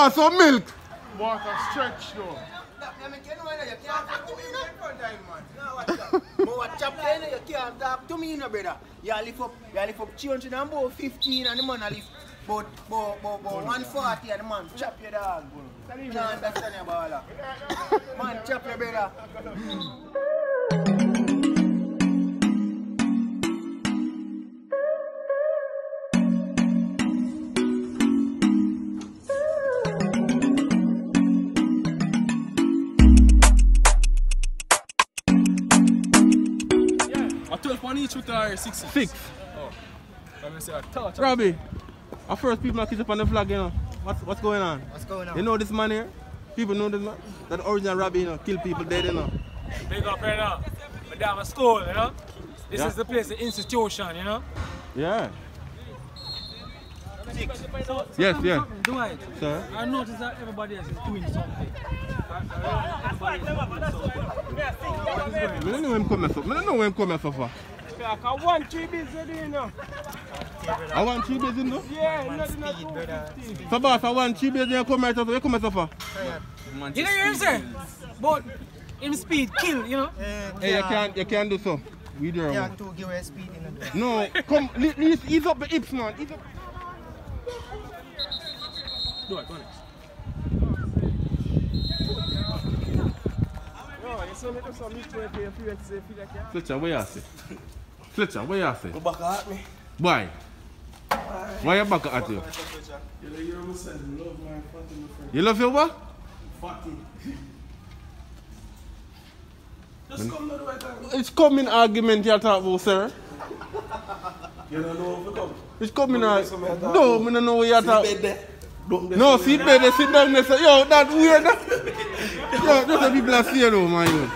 want some milk? Water stretch though. But chop then you can't talk to me, no brother. You lift up, you lift up 300 and about 15 and the man a lift but, but, but, but 140 and the man chop your dog. bro. You understand your baller. Man chop your brother. 12 on each with or 6? Six. Oh. Let me say a touch. Robbie, our first people that catch up on the flag, you know. What's, what's going on? What's going on? You know this man here? People know this man? That the original Robbie, you know, kill people dead, you know. Big up right now. Madame school, you know? This Yeah. is the place, the institution, you know? Yeah. So, Yes, something- yes. something, Dwight, Sir? I noticed that everybody else is doing something. Everybody else is doing something. I don't know him come here for. I don't know him come here for. for. I want three bits of you know. I want three days in though. Yeah, nothing at 250. So boss, I want three days you come here to you come here for. You know what I'm saying? But him speed kill, you know? Hey, you can't, you can't do so. We there. Yeah, man. to give a speed in the No, come, li- li- ease up the hips, man. Ease up. Do it, go on. No, you saw me do some mix with you feel like say feel like yeah. Fletcher, where you say? Fletcher, where you say? Go back at me. Why? Why you back at you? You know, you almost said love my fatty, my friend. You love your what? Fatty. Just come to the right time. It's coming argument you talk about, sir. You don't know if you come. It's coming Well, argument. some of that- No, I don't know what you talk Bed there. Don't be No, so sit there, they sit down there, say, yo, that weird. That. Yo, those are people that see you, though, man. You.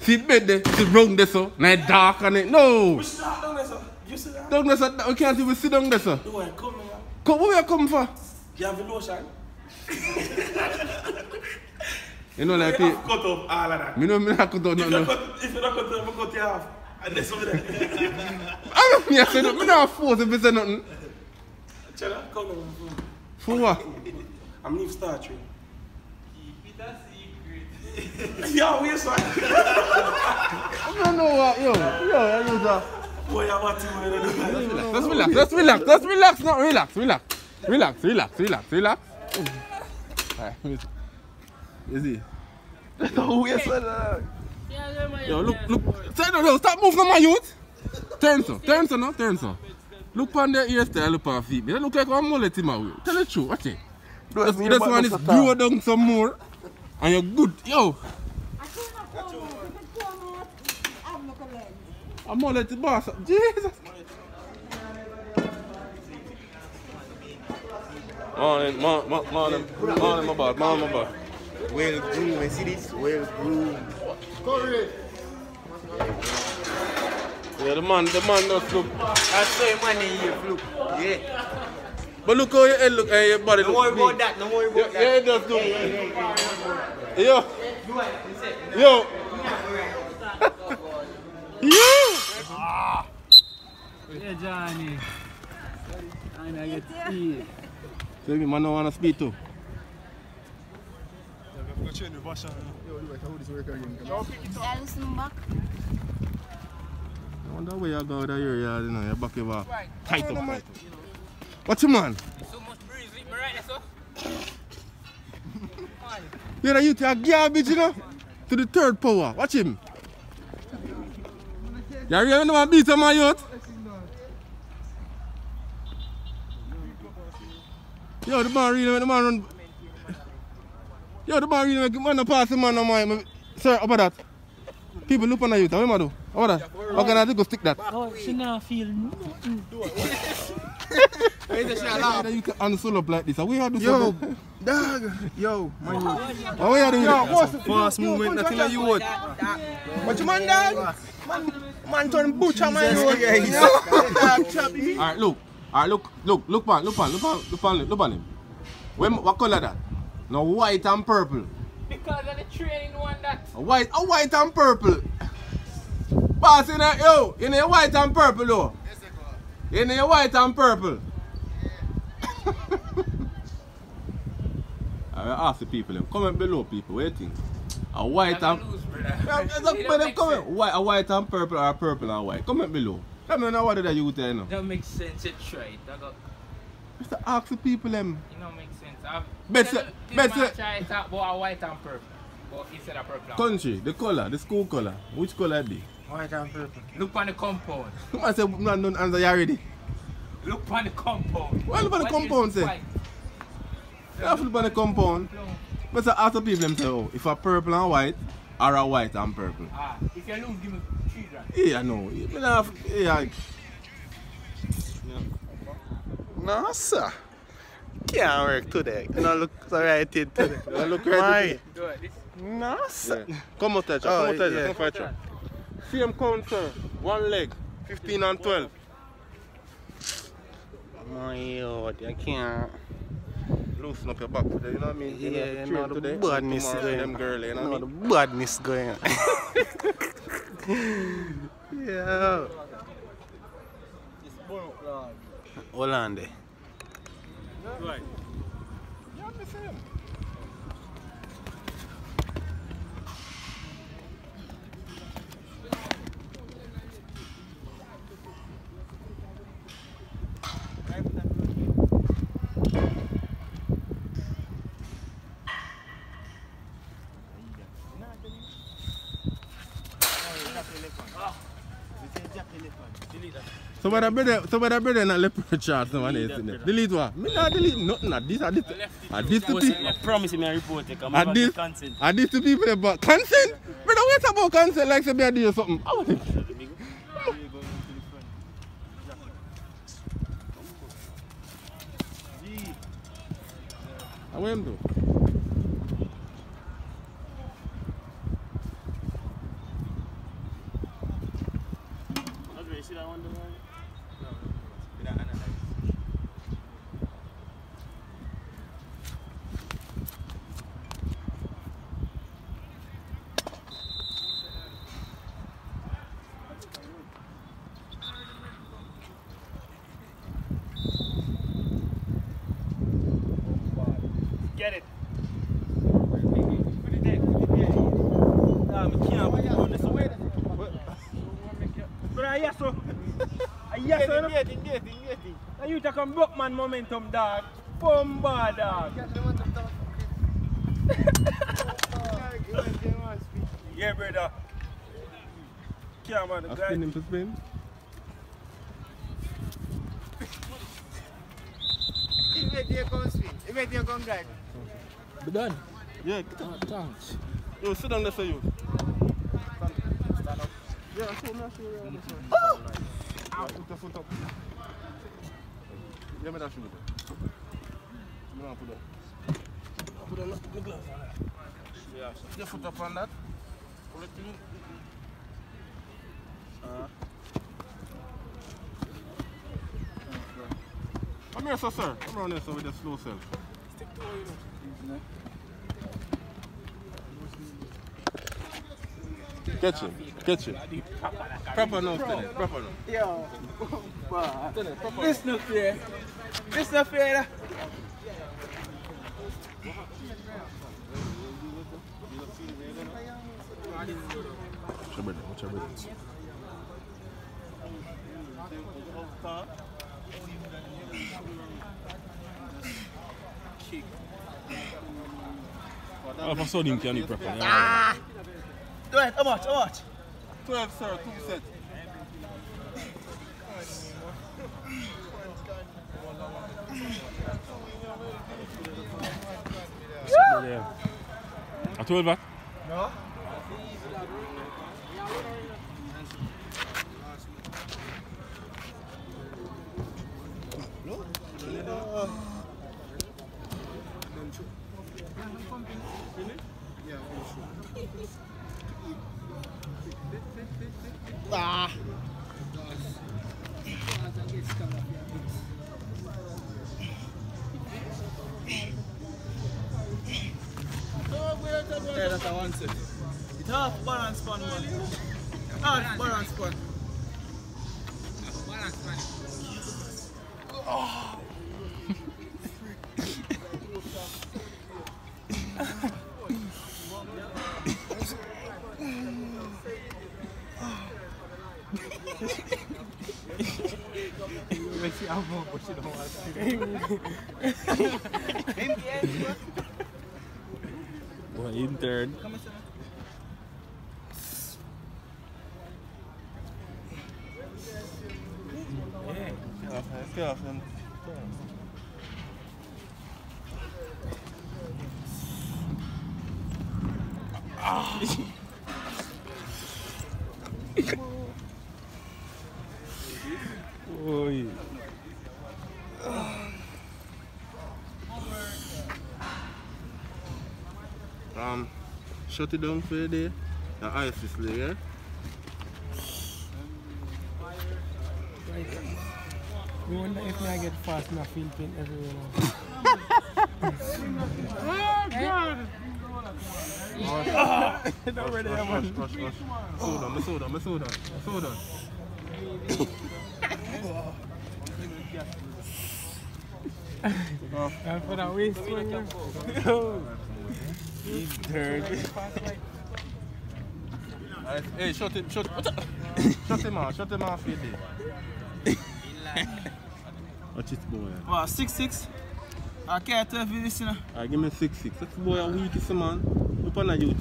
Sit bed there, sit round there, so. Now it's dark and it. No. Push that down there, sir. You see that? Down there, sir. We can't even sit down there, sir. No, I come here. Come, where you come for? You have a lotion. You know, like, You eh, have cut off all of that. me know me not cut out If you nothing. cut, if you don't cut off, I cut you off. I don't mean I said nothing. I'm not forced if I said nothing. Chella, come on. For what? I'm leaving Star Trek. Keep it a secret. yo, we're sorry. Oh, I don't know what, yo. Yo, that was a... Boy, I'm watching my head. Let's relax, let's relax, let's relax. No, relax, relax. Relax, relax, relax, relax. Alright, Izzy. That's a weird sorry. Yo, look, look. Say no, no, stop moving on my youth. Turn so, turn so now, turn so. Look on their hairstyle, look on feet. They look like one mullet in my way. Tell the truth, watch it. Just, me this about one this is attack. grow down some more. And you're good. Yo, a mullet boss. Jesus. Morning, morning, morning, morning, my boy, morning, my boy. Well groomed, you see this? Well groomed. Yeah, the man, the man does look. I saw your money here, look. Yeah. But look how your head look, and your body Don't look. worry about that, don't worry Yeah, about yeah, that. it does do. Yo. Yo. Yo. Yeah, Johnny. And I get speed. So you man don't wanna speak to. Alison back. I wonder where you go with your yard, you know, your back your back. Tight up, tight up. What's your man? So much breeze, leave me right there, sir. Yeah, that you take garbage, you know? To the third power. Watch him. You really know what beat him, my youth? Yo, the man really, the man run. Yo, the man really make man not pass the man on my. Sir, about that. People look on the youth. What am I do? About that? How can I do go stick that? Oh, she not feel nothing. Yeah, you can unsole up like this. How we have to Yo, dog. Yo, man. How we have to do that? Fast movement, nothing like you would. What you man, dog? Man, man turn butcher, man. Alright, look. Alright, look, look, look on, look on, look on, look on, look on him. When, what color that? No white and purple. Because of the training one that. A white, a white and purple. Boss, in a, yo, in a white and purple, though. In a white and purple. I ask the people them. Comment below people, what do you think? A white and Yeah, that's up for them comment. White, a white and purple or a purple and white. Comment below. Let me know what did you tell you. That makes sense. You try it. That got, Just to ask the people them. you know, makes sense. I've, Bet Tell say- the bet man say- try it out about a white and purple. But instead of purple. Country, the color, the school color. Which color it be? White and purple. Look on the compound. I say no no answer you already. Look on the compound. Why look on the What compound, is say? white? You have to look on the compound. But say ask the people them say, oh, if a purple and white or a white and purple. Ah, if you lose, give me three grand. Yeah, no. You don't have, yeah. No, sir. Can't work today. You know, look alright in today. You look Why? right. Do it. This No, sir. Yeah. Come out, Tetra. Oh, Come out, Tetra. yeah. Come for a. Same count, sir. One leg. 15 and 12. My God, I can't. Loosen up your back today, you know what I mean? You know, Yeah, if you you know the today, badness tomorrow, going. Them girl, you know No, what I the badness going on. yeah. Hold on there. So whether brother, so whether brother not leopard chart, someone is in there. Delete what? Me not delete nothing. At this, at this, at this to people. promise me a report, come At this, at this to people about consent. Brother, wait about consent like say me a do something. I want it. I want him to. So. Getting, getting, getting. Now you take a Brockman momentum, dog. Bomba, dog. yeah, brother. Come on, the I guy. spin him to spin. Be done. Yeah, get up. Thanks. Yo, sit down there for you. Yeah, show me, show me. Oh! Put your foot up. Give me that shoe. You want to put that? Put the the gloves on that. Yeah, put your foot up on that. Pull it in. Uh. Come here, sir, sir. Come around here, sir, with the slow self. Catch him, catch him. Proper now, Stanley. Proper now. Yo. Stanley, proper. This no fair. This no fair. Watch your brother, watch your brother. Alpha Sodium can you proper. Do it. How much? How much? 12, sir, two sets. A 12 baht? No. Ah. Yeah, that's a one set. It's half balance span man. Half balance span. Oi. Um, shut it down for the day. The ice is there. Wonder if I get fast enough paint everywhere now. Not ready, Rush, rush, rush, rush. Soda, my soda, for yeah. Ice- Hey, shut him, shut? Shut him off, shut him off for the day. Watch it, boy. Wow, 6 6. I can't tell if you listen. I give me six six. That's boy a weakest man. Up on a. You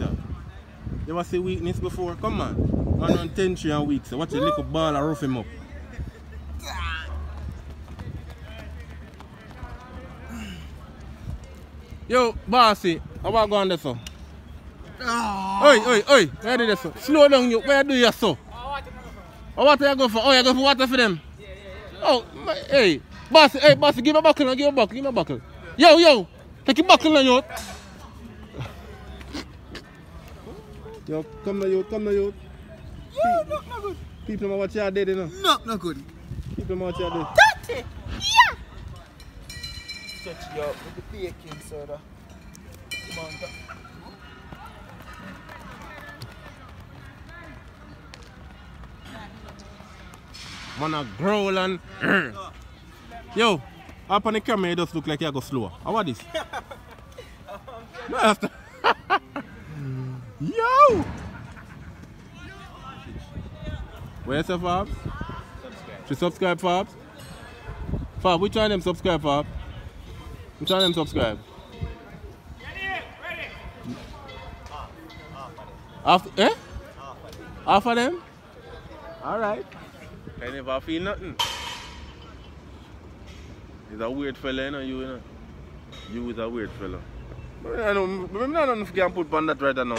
ever see weakness before? Come on. Man on 10 3 and weak. So watch a little ball and rough him up. Yo, bossy, how about going there, so? Ah. Oi, oi, oi, where did you so? Slow down, you. Where do you so? Oh, what you oh, go for? Oh, you go for water for them? Oh, my, hey, bossy, hey, bossy, give me a buckle, now, give me a buckle, give me a buckle. Yo, yo, take your buckle now, yo. Yo, come now, yo, come now, yo. Yo, look, no good. People know what you did, you know. No, no good. People know what you did. Dirty. Yeah. Stretch you out with the baking soda. Come on, go. Man a growl and Yo, up on the camera it just look like you go slower. How about this? Yo! Where's the Fabs? To subscribe Fabs? Fab, which one of them subscribe Fab? Which one of them subscribe? Half, eh? Half of them? Alright. I never feel nothing. He's a weird fella, you know, you, you know. You is a weird fella. But I know, I'm not enough can put on that right now.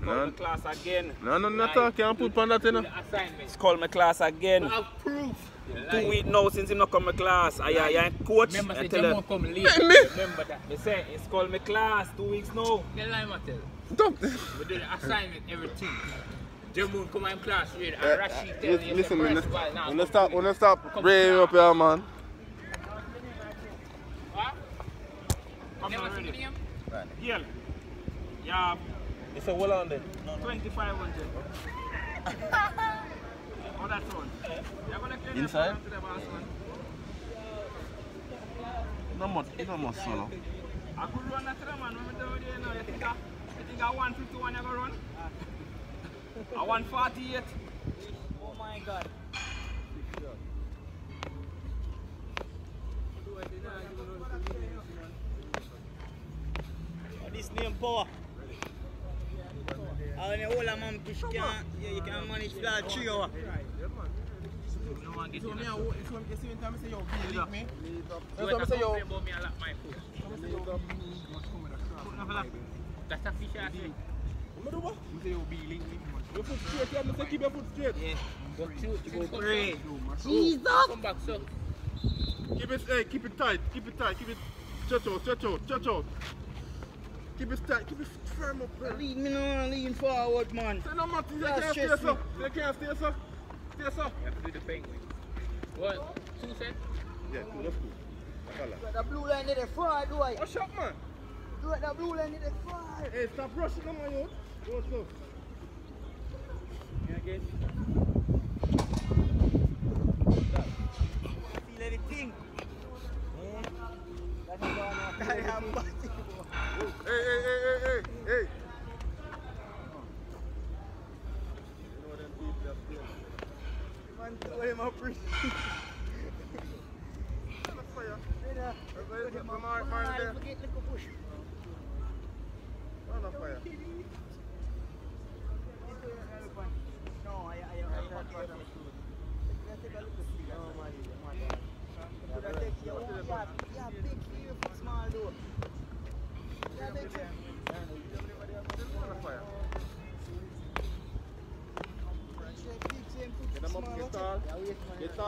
Call No, my class again. no, no, not talk, can't put on that, you know. Assignment. Call my class again. proof. Two weeks now since him not come my class. I, I, I coach. Remember, I tell him. come late. Me? Remember that. They say it's called my class. Two weeks now. Tell lie, tell. Don't. We do the assignment, everything. Jamo come in class, read, and Uh, Rashid tell listen, you, listen, say, when first of all, now when come stop, to when me. stop Come braving to up here, man. I'm Never not seen ready. Yeah. Yeah. It's a well on there. 2500. Oh, that's all. You're gonna carry that Inside? down to the boss, man. Not much, not much, so no. I could run that to the man. When we down there you think I, you think I 151 you go run? I 148. Oh my god. This name power. When you hold a man push can yeah, you can manage that three hour. No one get So me, I, so me, see when time I say yo, be lick me. So I it's say yo. about me, I lock my food. That's a fish I say. Your foot straight, yeah, Mr. Keep your foot straight. Yeah. Go you go Pray. Jesus! Come back, so. Keep it, hey, keep it tight, keep it tight, keep it stretch out, stretch out, stretch out. Keep it tight, keep it firm up, man. Lead me now, lean forward, man. Say no you That's can't stay so. You can't stay so. Stay so. You have to do the penguin. What? Two cents? Yeah, cool, that's cool. All. The blue line did a fry, do I? What's up, man? Do it, the blue line did a fry. Hey, stop rushing on my own. Go slow.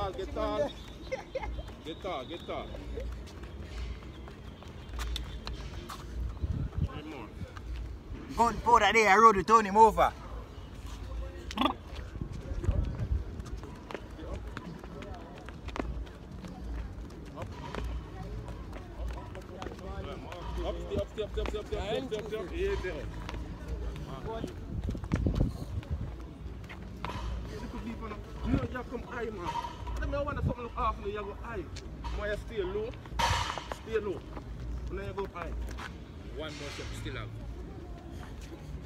Get tall, get tall. Get tall, get tall. Three more. Gunpowder there, I rode to turn him over. Up, stay up, stay up, stay up, stay up, stay up, stay up, stay up, stay up. Yeah, there. Little people, no. You know, you have come high, man. Let me want something look off, you go high. More you stay low, stay low. And then you go high. One more step still have.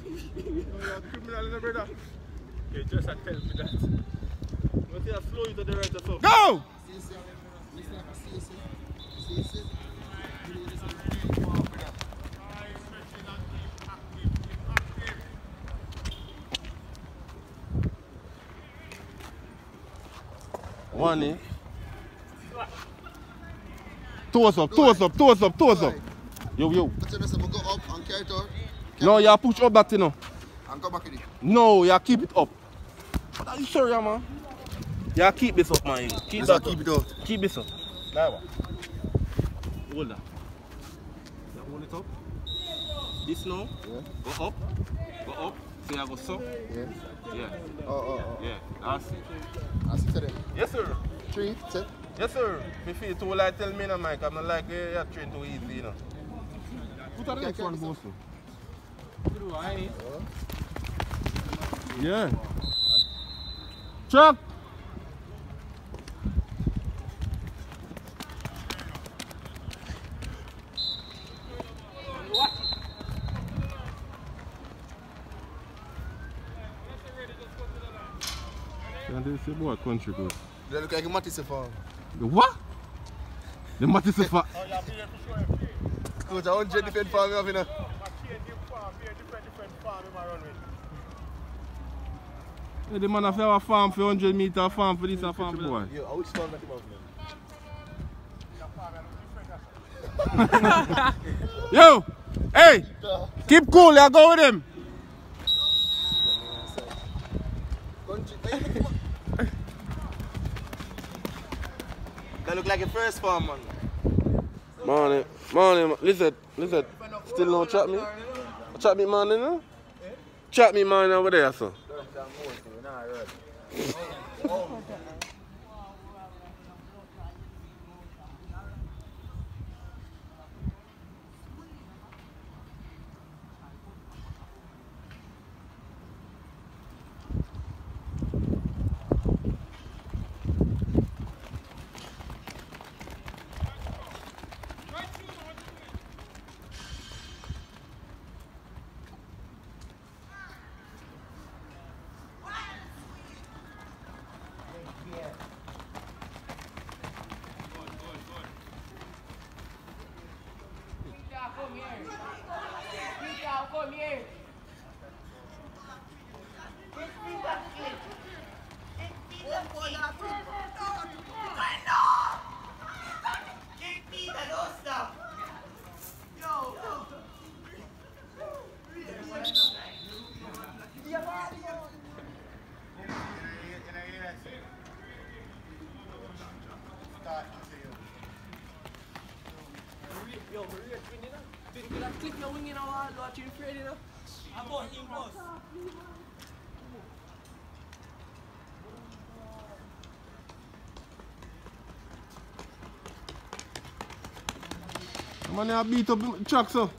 You know, you're a criminal, you know, brother. You just tell me that. You see, slow you to the right or so. Go! One eh? Toes up, toes up, toes up, toes up. Yo, yo. You know, so we go up and carry it No, you push up that, you know. and go back in it. No, you keep it up. Are you sure, yeah, man? Yeah, keep this up, man. Keep Yes, that I up. keep it up. Keep this up. That one. Hold that. Yeah, hold it up. This now. Yeah. Go up. Go up. See, I go so. Yeah. Yeah. Oh, oh, oh. Yeah. That's it. I see to them. Yes, sir. Three, set. Yes, sir. Me feel too light, tell me, no, Mike. I'm not like eh, your train too easy, you know. Put a next one, Bosu. Yeah. Chuck! Cadê esse boa contigo? Ele é que mate esse. The what? The fa- Coach, a hundred different farm you have. Hey, the man have a farm for 100 meter farm for this a farm for boy. Yeah, which farm that you have, Yo! Hey! Keep cool, you go with him. That look like a first farm, man. Morning, morning, listen, listen. Still no chat me? Chat me man, you know? Chat me man over there, comer. Yo, Maria, can you not? Vedi che like click your wing in know what? What you afraid you know? I bought impulse. Ma ne ha beat up Chuck so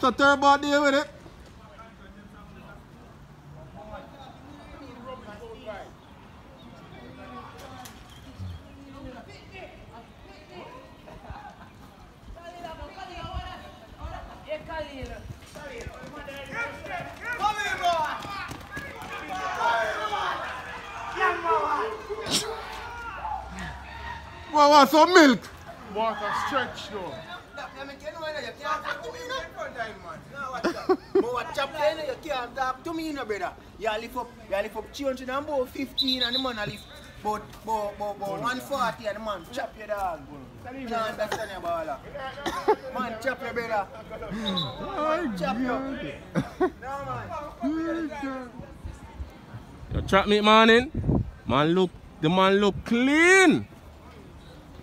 What? That's a turbo deal with it. Boy, want some milk? Water stretch though. Chop there, you can't talk to me, you know, brother. You lift up, you lift up 300 and about 15 and the man a lift but, but, but, but 140 and the man chop your dog. You don't understand your baller. Man chop your brother. Man chop you. No, man. You trap meat morning. Man look, the man look clean.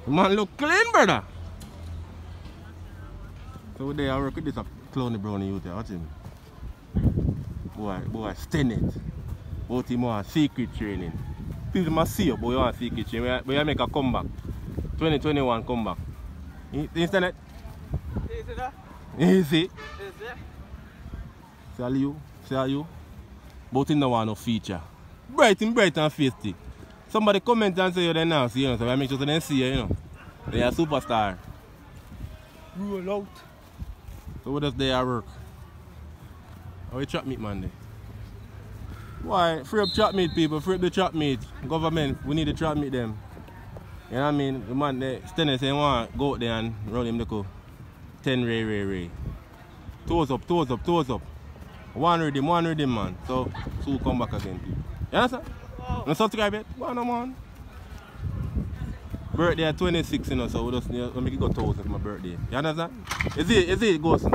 The man look clean, brother. So they I work with this a clowny brownie youth there, watch him. Boy, boy, stand it. Both him want secret training. People must see you, boy, you want secret training. We, we make a comeback. 2021 comeback. You you it? Easy that. Easy. Easy. See all you, see all you. But him no want no feature. Bright him bright and feisty. Somebody comment and say you then now see you know, so I make sure they see you, you know. They are superstar. Roll out. So what does they are work? How we trap meat man there? Why? Free up trap meat people, free up the trap meat. Government, we need to trap meat them. You know what I mean? The man they standing saying want go out there and run him the go. Ten ray ray ray. Toes up, toes up, toes up. One rhythm, one rhythm man. So so come back again people. You understand? No subscribe yet? Go on man. Birthday at 26 you know, so we just need to make it go thousand for my birthday. You understand? Is it is it goes? Oh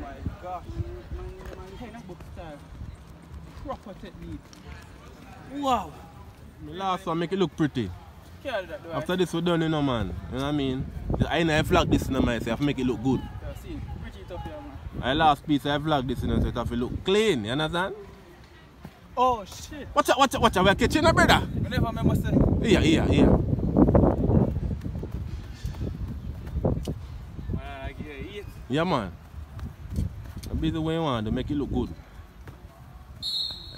my gosh. Man, man, kind of book style. Proper technique. Wow. One make it look pretty. Can't that, do After this we done you know man. You know what I mean? I know I flag this in my myself, I have to make it look good. Yeah, see, pretty tough here, man. I last piece I flag this in so it have to look clean, you understand? Oh shit. Watch out, watch out, watch out, we're catching a brother. I never remember say. Here. Man, I give. Yeah man. I be the way you want to make it look good.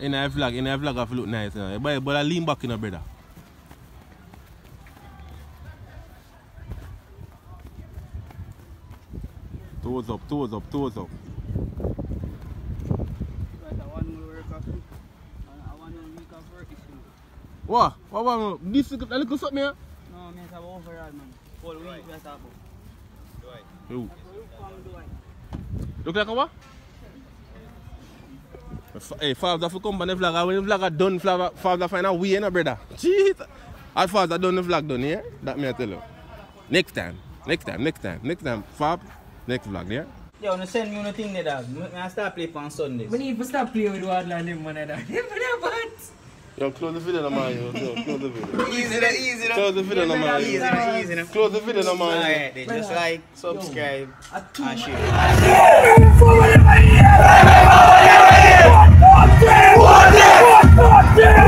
In a flag, in a flag have look nice. You know? But, but I lean back in a brother. Toes up, toes up, toes up. Right, I want more work of it. I want a week of work this week. What? What what? This little little something here? No, man, it's about overall, man. Whole week talking about. Dubai. Look like a what? Hey, have to come on the vlog. and When the vlog are done, have find a way, you know, brother. Jeez. As far as I done the vlog done, yeah? That me I tell you. Next time. Next time, next time, next time. Fab, next vlog, yeah? Yo, no send me nothing there, dog. I start play on Sundays. We need to stop playing with Wadland him, man. Him for that bad. Yo, close the video, man. Yo, yo, close the video. Easy, no, easy, no. Close the video, man. Easy, no, easy. Close the video, man. Alright, they just like, subscribe, and share. Fuck